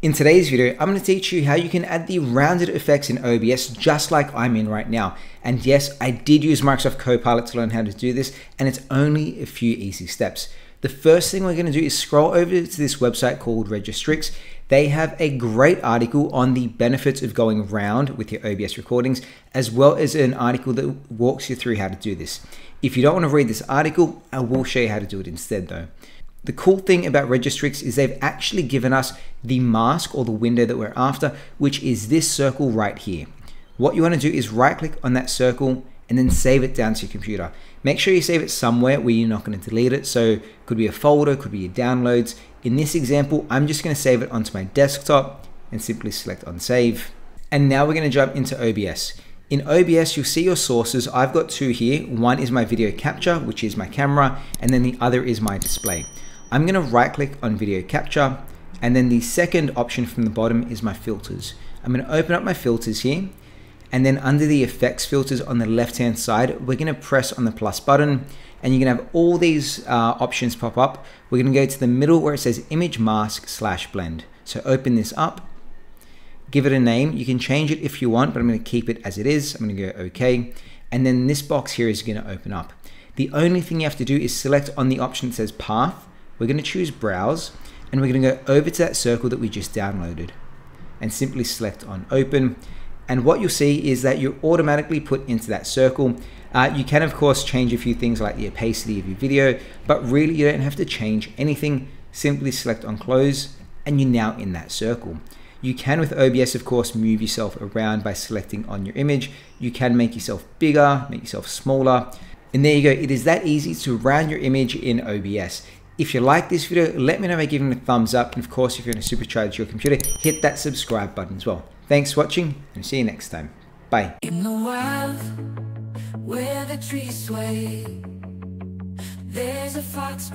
In today's video, I'm going to teach you how you can add the rounded effects in OBS just like I'm in right now. And yes, I did use Microsoft Copilot to learn how to do this, and it's only a few easy steps. The first thing we're going to do is scroll over to this website called Registrix. They have a great article on the benefits of going round with your OBS recordings, as well as an article that walks you through how to do this. If you don't want to read this article, I will show you how to do it instead though. The cool thing about Registrix is they've actually given us the mask or the window that we're after, which is this circle right here. What you want to do is right click on that circle and then save it down to your computer. Make sure you save it somewhere where you're not going to delete it. So it could be a folder, could be your downloads. In this example, I'm just going to save it onto my desktop and simply select on save. And now we're going to jump into OBS. In OBS, you'll see your sources. I've got two here. One is my video capture, which is my camera, and then the other is my display. I'm gonna right click on video capture and then the second option from the bottom is my filters. I'm gonna open up my filters here and then under the effects filters on the left hand side, we're gonna press on the plus button and you're gonna have all these uh, options pop up. We're gonna go to the middle where it says image mask slash blend. So open this up, give it a name. You can change it if you want, but I'm gonna keep it as it is. I'm gonna go okay. And then this box here is gonna open up. The only thing you have to do is select on the option that says path we're going to choose browse and we're going to go over to that circle that we just downloaded and simply select on open. And what you'll see is that you're automatically put into that circle. Uh, you can of course change a few things like the opacity of your video but really you don't have to change anything. Simply select on close and you're now in that circle. You can with OBS of course move yourself around by selecting on your image. You can make yourself bigger make yourself smaller. And there you go. It is that easy to round your image in OBS if you like this video, let me know by giving it a thumbs up. And of course, if you're going to supercharge your computer, hit that subscribe button as well. Thanks for watching and see you next time. Bye. In the wild, where the trees sway, there's a fox